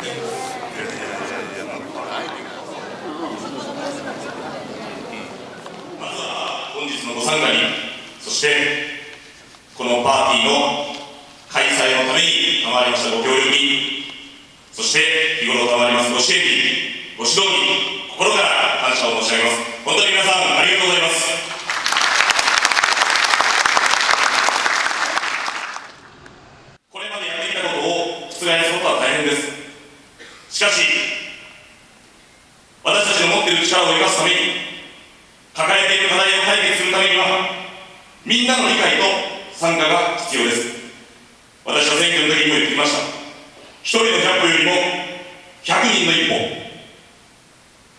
まずは本日のご参加にそしてこのパーティーの開催のために賜りましたご協力にそして日頃賜りますご支援にご指導に心から感謝を申し上げます本当に皆さんありがとうございます。これまでやってきたことを覆すことは大変です。しかし私たちの持っている力を生かすために抱えている課題を解決するためにはみんなの理解と参加が必要です。私は選挙の時にも言ってきました。一人の100歩よりも100人の一歩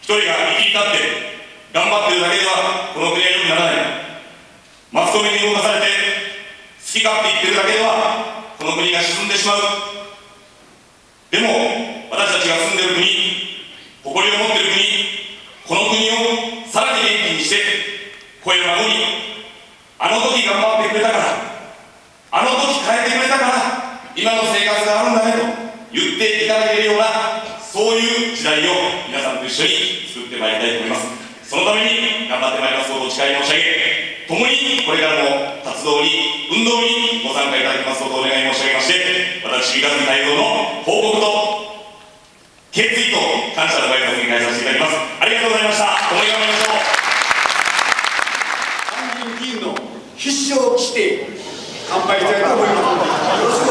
一人が生き立って頑張っているだけではこの国は良くならない。マスコミに動かされて好き勝手言ってるだけではこの国が沈んでしまう。が住んでいる国誇りを持っている国この国をさらに元気にして声を孫にあの時頑張ってくれたからあの時変えてくれたから今の生活があるんだねと言っていただけるようなそういう時代を皆さんと一緒に作ってまいりたいと思います。そのために頑張ってまいります。ことを誓い申し上げ共にこれからも活動に運動にご参加いただきますことをお願い申し上げまして私三上泰造の報告と決意と感謝のご挨拶に返させていただきます。ありがとうございました。共に頑張りましょう。参議院議員の必勝を期して乾杯したいと思います。